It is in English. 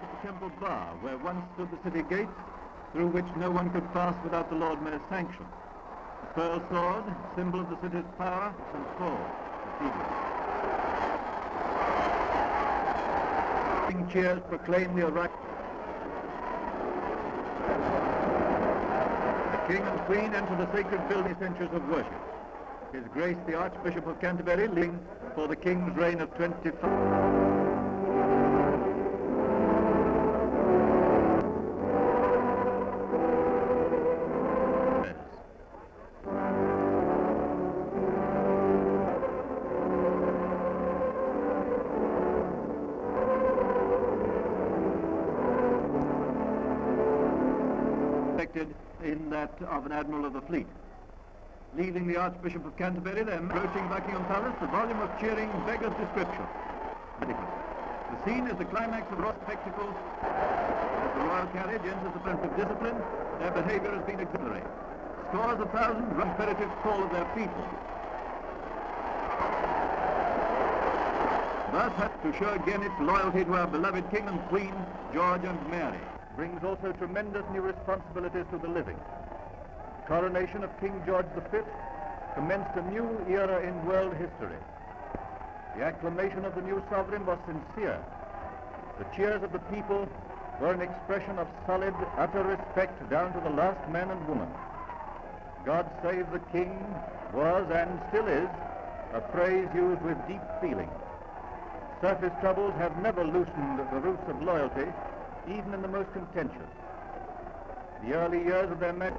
at the temple bar, where once stood the city gates, through which no one could pass without the Lord Mayor's sanction. The pearl sword, symbol of the city's power, and sword, cathedral. Cheers proclaim the arrival. The king and queen enter the sacred building centres of worship. His Grace the Archbishop of Canterbury leading for the king's reign of 25. In that of an admiral of the fleet. Leaving the Archbishop of Canterbury, they're approaching Buckingham Palace, the volume of cheering beggars description. The scene is the climax of raw spectacle. As the royal carriage enters the front of discipline, their behavior has been exemplary. Scores of thousands run imperative call of their people. Thus, to show again its loyalty to our beloved King and Queen, George and Mary brings also tremendous new responsibilities to the living. Coronation of King George V commenced a new era in world history. The acclamation of the new sovereign was sincere. The cheers of the people were an expression of solid, utter respect down to the last man and woman. God save the King was and still is a phrase used with deep feeling. Surface troubles have never loosened the roots of loyalty even in the most contentious. The early years of their marriage